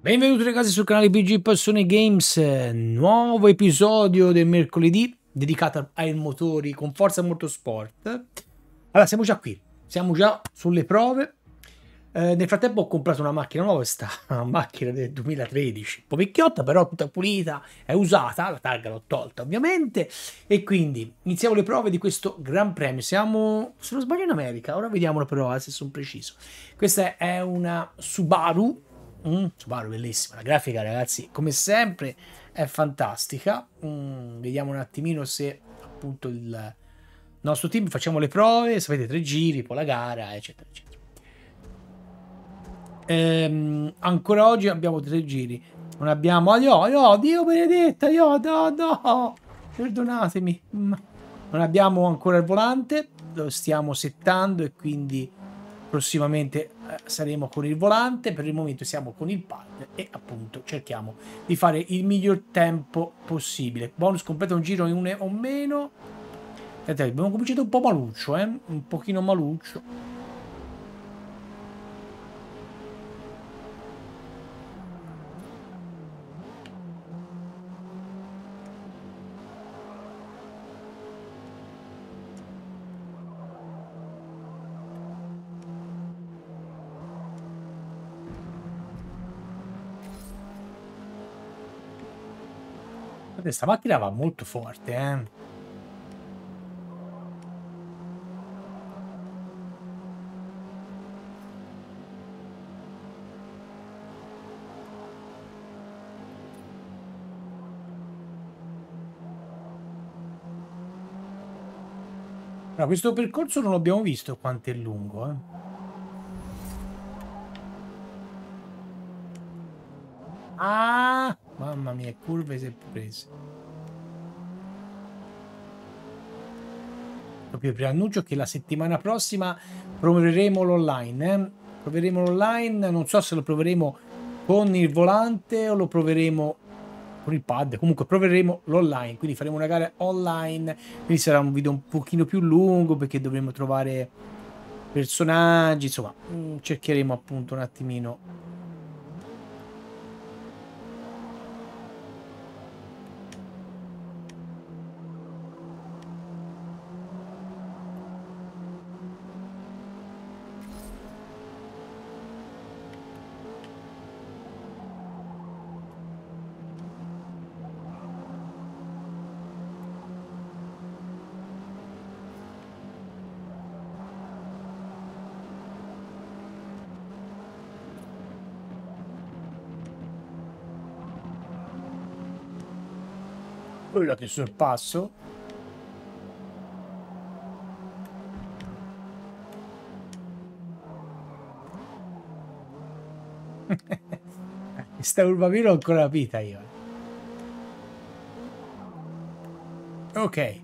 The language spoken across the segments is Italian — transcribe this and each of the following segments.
Benvenuti ragazzi sul canale PG Passione Games, nuovo episodio del mercoledì dedicato ai motori con Forza Motorsport. Allora, siamo già qui, siamo già sulle prove. Eh, nel frattempo ho comprato una macchina nuova, questa macchina del 2013, un po' vecchiotta però tutta pulita, è usata, la targa l'ho tolta ovviamente e quindi iniziamo le prove di questo Gran Premio. Siamo, se non sbaglio, in America, ora vediamo la prova se sono preciso. Questa è una Subaru Mm, Subaru bellissima, la grafica ragazzi come sempre è fantastica. Mm, vediamo un attimino se appunto il nostro team facciamo le prove, sapete tre giri, poi la gara eccetera eccetera. Ehm, ancora oggi abbiamo tre giri, non abbiamo, oh, oh, Dio benedetta, io, no, no, perdonatemi, mm, non abbiamo ancora il volante, lo stiamo settando e quindi prossimamente eh, saremo con il volante, per il momento siamo con il pad e appunto cerchiamo di fare il miglior tempo possibile. Bonus completa un giro in un o meno. abbiamo cominciato un po' maluccio, eh? un pochino maluccio. Questa macchina va molto forte, eh. Allora, questo percorso non abbiamo visto quanto è lungo, eh. Ah! Mia, curve è prese. Proprio preannuncio che la settimana prossima proveremo l'online. Eh? Proveremo l'online, non so se lo proveremo con il volante o lo proveremo con il pad. Comunque proveremo l'online, quindi faremo una gara online. Quindi sarà un video un pochino più lungo perché dovremo trovare personaggi. Insomma, mm, cercheremo appunto un attimino Quello che sorpasso. Sta urbavino ancora la vita io. Ok.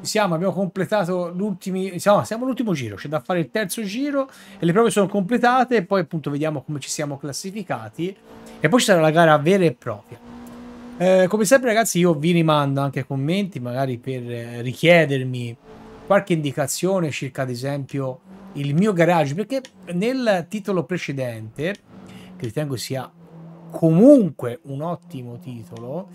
Siamo, abbiamo completato l'ultimo. Siamo, siamo all'ultimo giro, c'è da fare il terzo giro e le prove sono completate e poi appunto vediamo come ci siamo classificati e poi ci sarà la gara vera e propria. Eh, come sempre ragazzi io vi rimando anche commenti magari per eh, richiedermi qualche indicazione circa ad esempio il mio garage perché nel titolo precedente che ritengo sia comunque un ottimo titolo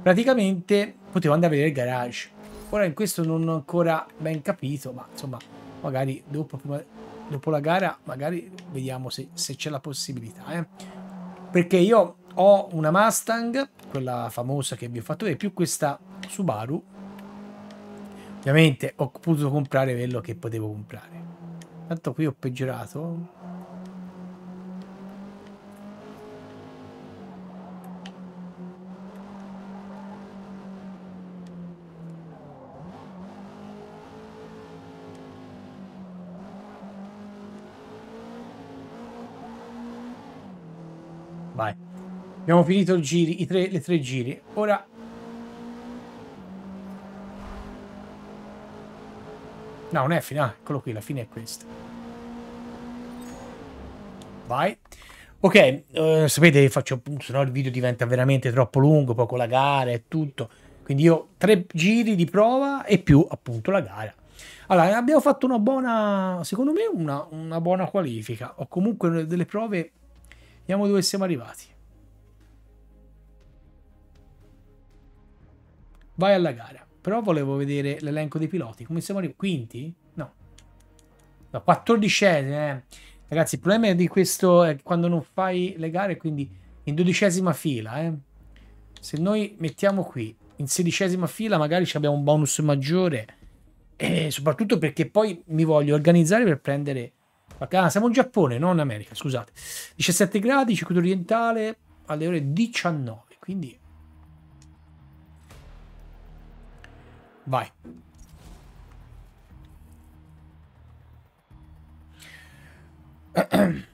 praticamente potevo andare a vedere il garage ora in questo non ho ancora ben capito ma insomma magari dopo, dopo la gara magari vediamo se, se c'è la possibilità eh? perché io ho una Mustang, quella famosa che vi ho fatto vedere, più questa Subaru. Ovviamente ho potuto comprare quello che potevo comprare. Tanto qui ho peggiorato. Vai. Abbiamo finito i giri, i tre, le tre giri. Ora... No, non è finale. Ah, eccolo qui, la fine è questa. Vai. Ok, uh, sapete, faccio se no il video diventa veramente troppo lungo, poi con la gara e tutto. Quindi io tre giri di prova e più appunto la gara. Allora, abbiamo fatto una buona, secondo me, una, una buona qualifica. O comunque delle prove, vediamo dove siamo arrivati. Vai alla gara. Però volevo vedere l'elenco dei piloti. Come siamo arrivati? Quinti? No. No, quattordicesimi, eh. Ragazzi, il problema di questo è quando non fai le gare, quindi in dodicesima fila, eh. Se noi mettiamo qui in sedicesima fila, magari abbiamo un bonus maggiore. E soprattutto perché poi mi voglio organizzare per prendere... Ah, siamo in Giappone, non in America, scusate. 17 gradi, circuito orientale alle ore 19, quindi... Vai.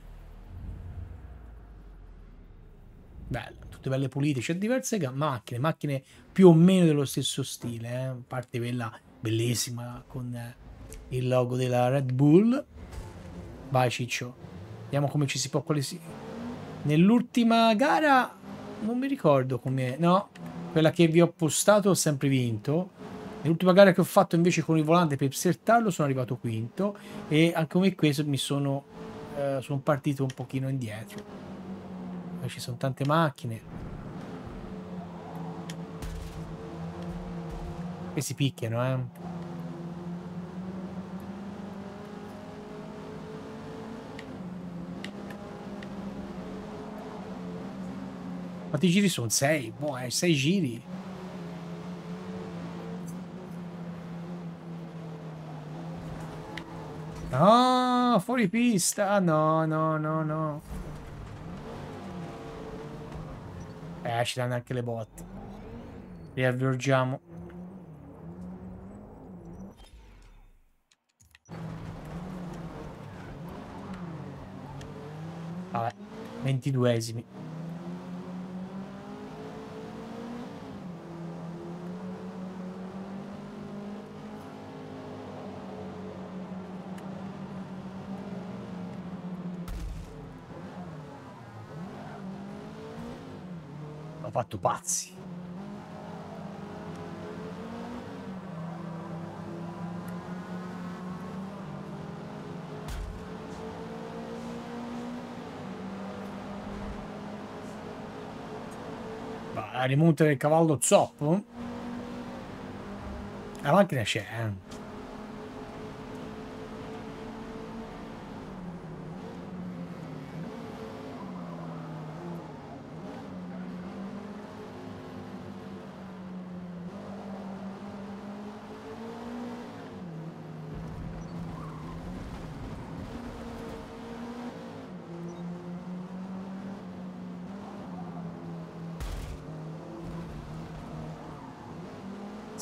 Bello, tutte belle pulite. C'è diverse macchine, macchine più o meno dello stesso stile. Eh? A parte quella bellissima con il logo della Red Bull. Vai Ciccio, vediamo come ci si può qualesi... Nell'ultima gara non mi ricordo come... No, quella che vi ho postato ho sempre vinto. Nell'ultima gara che ho fatto invece con il volante per sertarlo sono arrivato quinto e anche come questo mi sono, eh, sono partito un pochino indietro. Poi ci sono tante macchine. Che si picchiano, eh. Quanti giri sono? 6? Boh, 6 giri. No, fuori pista. No, no, no, no. Eh, ci danno anche le botte. Riavvolgiamo. Vabbè, ventiduesimi. Fatto pazzi. La rimonta del cavallo zoppo? La macchina c'è, eh.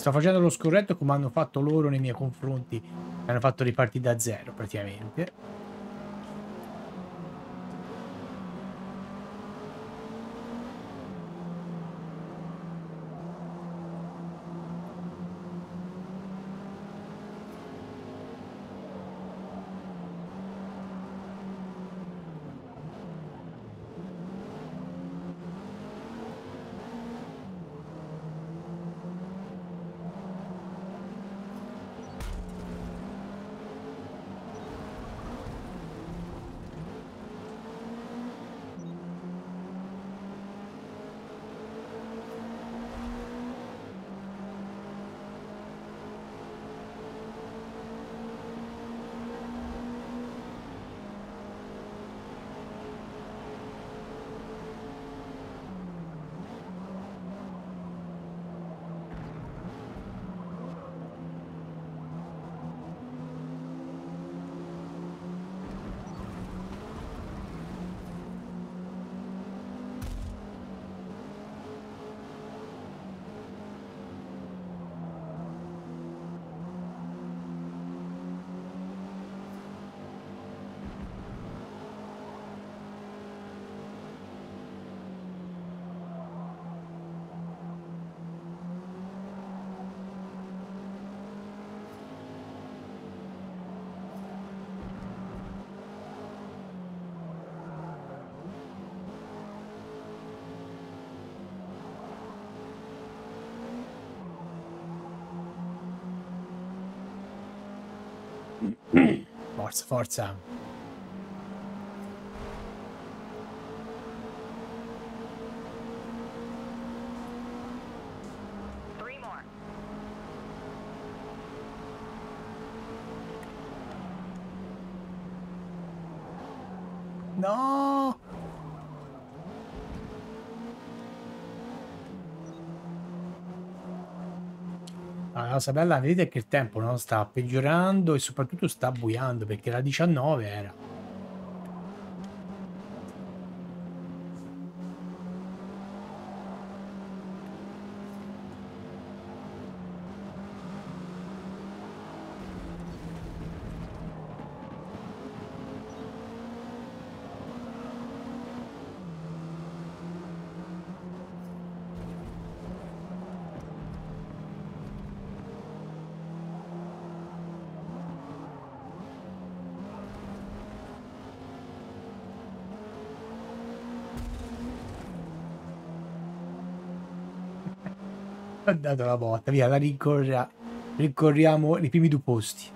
Sto facendo lo scorretto come hanno fatto loro nei miei confronti. Hanno fatto ripartire da zero praticamente. forza, forza. Three more. No! La cosa bella, vedete che il tempo no? sta peggiorando e soprattutto sta buiando perché la 19 era. Ho dato la botta, via, la rincorra, rincorriamo i primi due posti.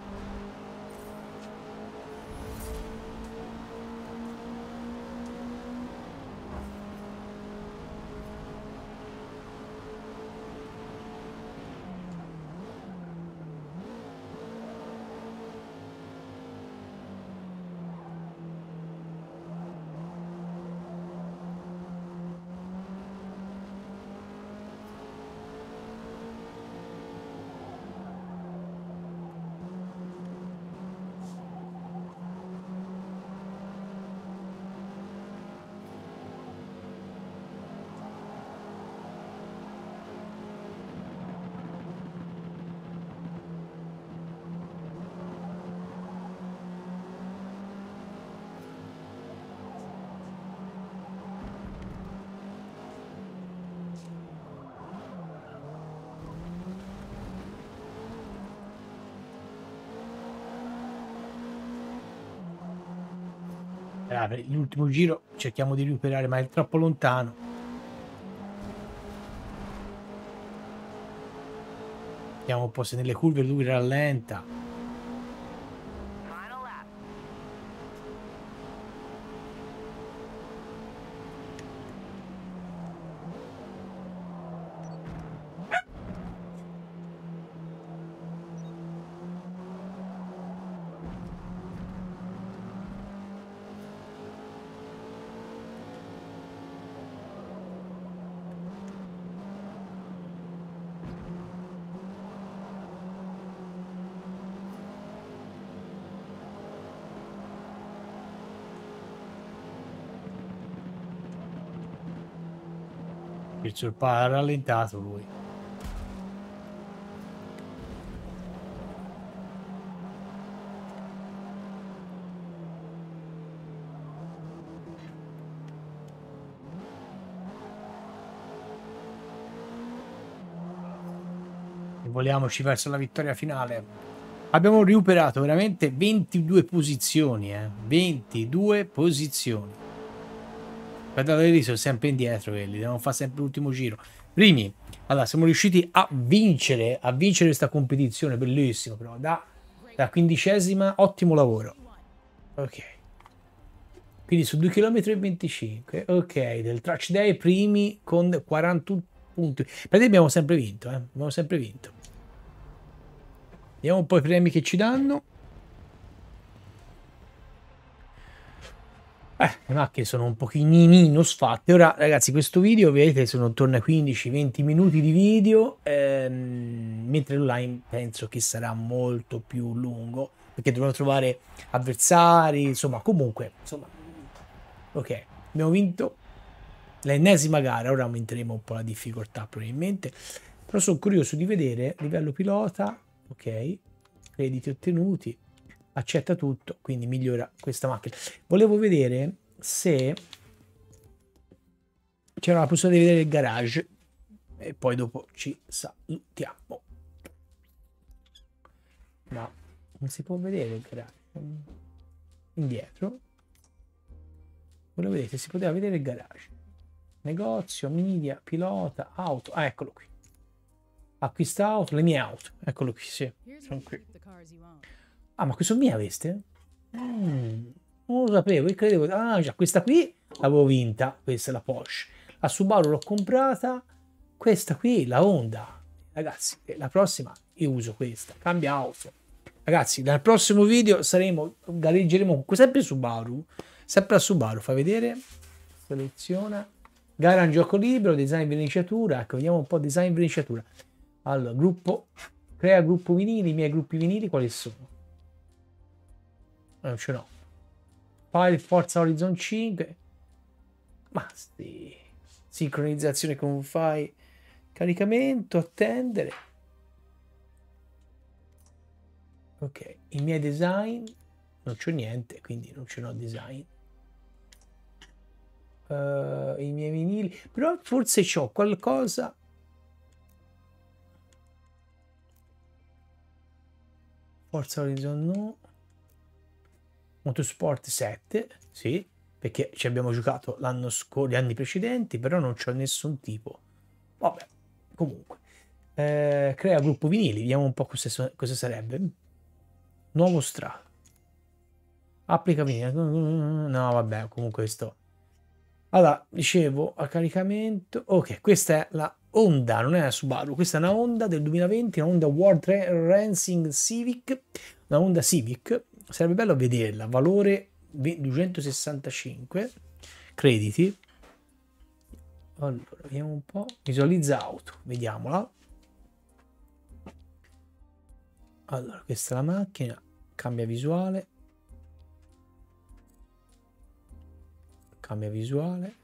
L'ultimo giro cerchiamo di recuperare ma è troppo lontano. Vediamo un po' se nelle curve lui rallenta Il surpa ha rallentato lui. Voliamoci verso la vittoria finale. Abbiamo recuperato veramente 22 posizioni, eh? 22 posizioni. Guardate lì, sono sempre indietro quelli, devono fare sempre l'ultimo giro. Primi, allora, siamo riusciti a vincere, a vincere questa competizione, bellissimo però, da, da quindicesima, ottimo lavoro. Ok. Quindi su 2 km e 25, ok, del Trash Day primi con 41 punti. Perché abbiamo sempre vinto, eh? Abbiamo sempre vinto. Vediamo un po' i premi che ci danno. Eh, le macchine sono un pochino sfatte. Ora, ragazzi, questo video, vedete, sono intorno ai 15-20 minuti di video, ehm, mentre l'online penso che sarà molto più lungo, perché dovrò trovare avversari, insomma, comunque, insomma, ok, abbiamo vinto l'ennesima gara, ora aumenteremo un po' la difficoltà probabilmente, però sono curioso di vedere livello pilota, ok, crediti ottenuti, accetta tutto, quindi migliora questa macchina. Volevo vedere se c'era la possibilità di vedere il garage e poi dopo ci salutiamo. No, non si può vedere il garage. Indietro. Volevo vedere se si poteva vedere il garage. Negozio, media, pilota, auto. Ah, eccolo qui. Acquista auto, le mie auto. Eccolo qui, sì. Sono qui. Ah, ma questo mia aveste? Mm, non lo sapevo, io credevo... Ah, già, questa qui l'avevo vinta, questa è la Porsche. La Subaru l'ho comprata, questa qui, la Honda. Ragazzi, eh, la prossima io uso questa, cambia auto. Ragazzi, nel prossimo video saremo, gareggeremo sempre Subaru, Sempre a Subaru, fa vedere. Seleziona. Gara in gioco libero, design verniciatura. Ecco, vediamo un po' design verniciatura. Allora, gruppo, crea gruppo vinili. I miei gruppi vinili quali sono? Non ce l'ho. File Forza Horizon 5. Ma sì. Sincronizzazione con file. Caricamento, attendere. Ok, i miei design. Non c'ho niente, quindi non ce n'ho design. Uh, I miei vinili. Però forse c'ho qualcosa Forza Horizon no. Motorsport 7, sì, perché ci abbiamo giocato l'anno scorso, gli anni precedenti, però non c'ho nessun tipo. Vabbè, comunque. Eh, crea gruppo vinili, vediamo un po' cosa, cosa sarebbe. Nuovo strato. Applica vinili. No, vabbè, comunque sto. Allora, dicevo, a caricamento. Ok, questa è la Honda, non è una Subaru, questa è una Honda del 2020, una Honda World Racing Civic, una Honda Civic, sarebbe bello vederla, valore 265 crediti. Allora, vediamo un po', visualizza auto, vediamola. Allora, questa è la macchina, cambia visuale. Cambia visuale.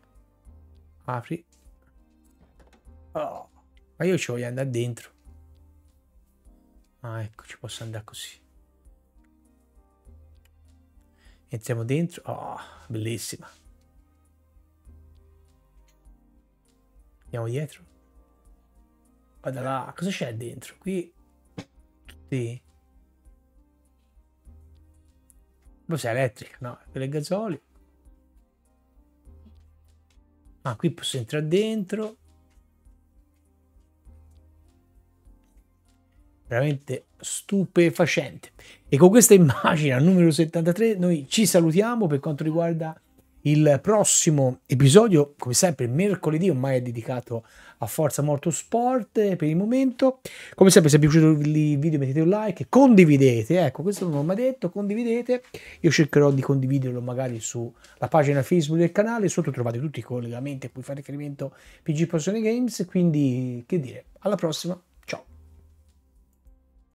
Apri Oh, ma io ci voglio andare dentro. Ah, ecco, ci posso andare così. Entriamo dentro. Oh, bellissima. Andiamo dietro. Guarda là, cosa c'è dentro? Qui tutti. Cos'è elettrica? No, quelle gasolio. Ah, qui posso entrare dentro. Veramente stupefacente. E con questa immagine al numero 73 noi ci salutiamo per quanto riguarda il prossimo episodio, come sempre mercoledì, ormai è dedicato a Forza Motorsport per il momento. Come sempre se vi è piaciuto il video mettete un like, condividete, ecco questo non ho mai detto, condividete. Io cercherò di condividerlo magari sulla pagina Facebook del canale, sotto trovate tutti i collegamenti a cui fare riferimento PG Passione Games, quindi che dire, alla prossima.